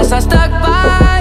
unless I stuck by